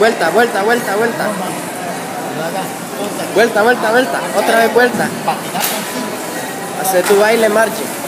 Vuelta, vuelta, vuelta, vuelta. Vuelta, vuelta, vuelta. Otra vez vuelta. Hace tu baile, Margie.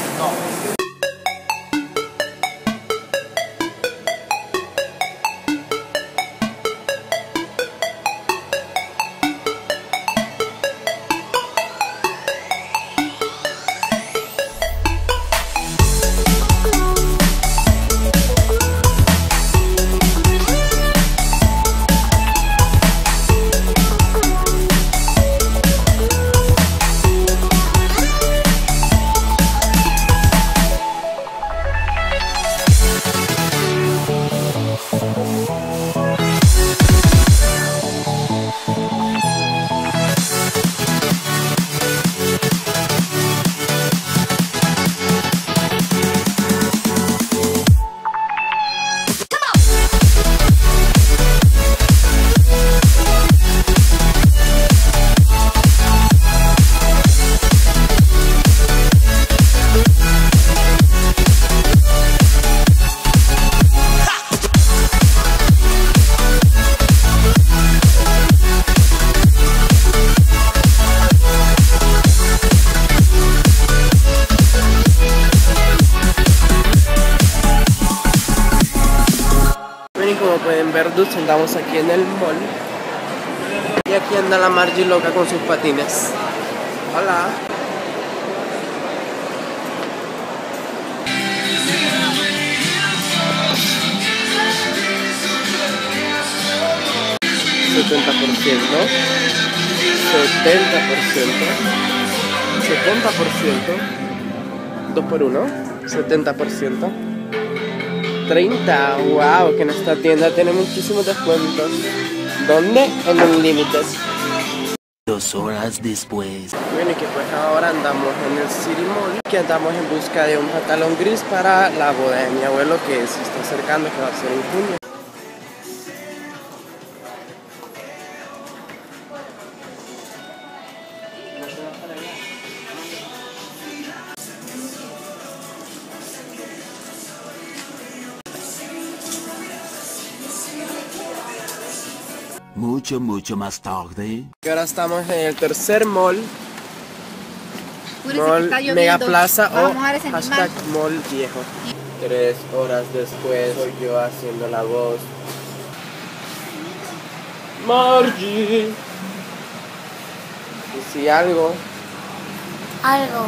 Verdus, andamos aquí en el mall. Y aquí anda la Margie loca con sus patines. Hola. ¿70%? ¿70%? ¿70%? ¿2 por 1? ¿70%? 30, wow, que en esta tienda tiene muchísimos descuentos. ¿Dónde? En un límites. Dos horas después. Bueno, y que pues ahora andamos en el City Mall, que andamos en busca de un pantalón gris para la boda de mi abuelo que se está acercando, que va a ser en junio. Mucho, mucho más tarde. Y ahora estamos en el tercer mall, mall. Mega Plaza o hashtag mall viejo. Tres horas después soy yo haciendo la voz. Margie. Y si algo. Algo.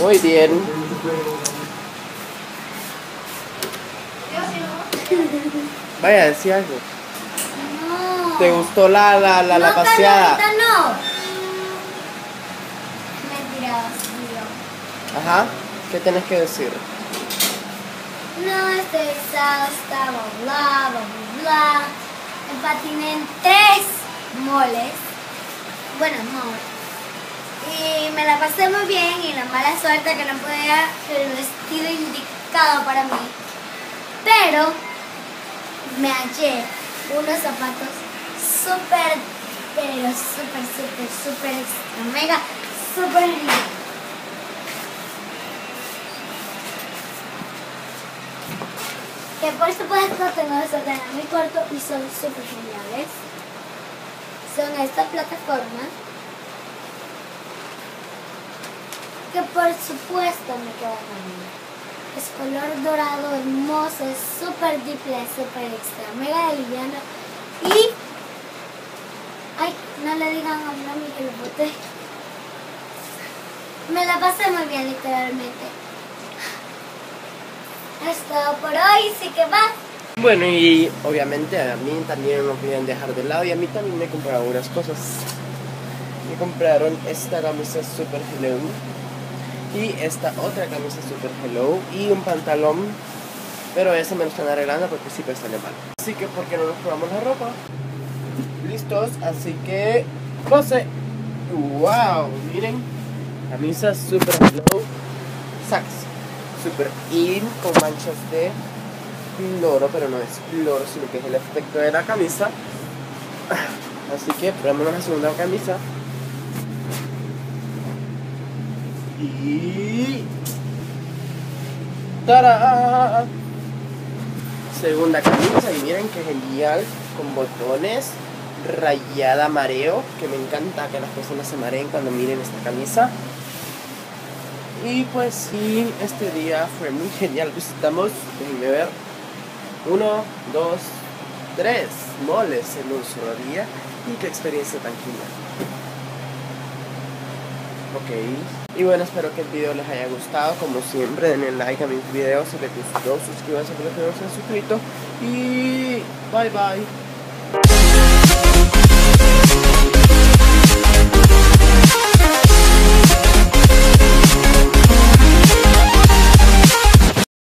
Muy bien. Vaya a decir algo. ¿Te gustó la, la, la, la no, paseada? Carlita, no. Mentiras, tío. Ajá. ¿Qué tenés que decir? No estoy exhausta, bla bla, bla bla bla. Me patiné en tres moles. Bueno, no. Y me la pasé muy bien y la mala suerte que no podía el vestido indicado para mí. Pero me hallé unos zapatos súper, pero súper, súper, súper extra, mega, súper lindos. Que por supuesto tengo desordenado mi cuarto y son súper geniales. Son esta plataforma. Que por supuesto me quedan a. Es color dorado hermoso, es súper triple, súper extra, mega liviano. Y... No le digan a mami que lo boté. Me la pasé muy bien literalmente. Es todo por hoy, sí que va. Bueno, y obviamente a mí también no podían dejar de lado y a mí también me compraron unas cosas. Me compraron esta camisa Super Hello y esta otra camisa Super Hello y un pantalón, pero ese me lo están arreglando porque sí me sale mal. Así que, ¿por qué no nos probamos la ropa? Listos, así que, pose. ¡Wow! Miren, camisa Super Hello, sacks Super in con manchas de cloro, pero no es cloro, sino que es el efecto de la camisa. Así que probemos la segunda camisa. Y. ¡Tarán! Segunda camisa, y miren que genial. Con botones, rayada mareo, que me encanta que las personas se mareen cuando miren esta camisa. Y pues sí, este día fue muy genial. Visitamos, déjenme ver, uno, dos, tres moles en un solo día. Y qué experiencia tranquila. Ok. Y bueno, espero que el video les haya gustado. Como siempre, denle like a mis videos si les gustó. Suscríbanse para que no se han suscrito. Y bye bye.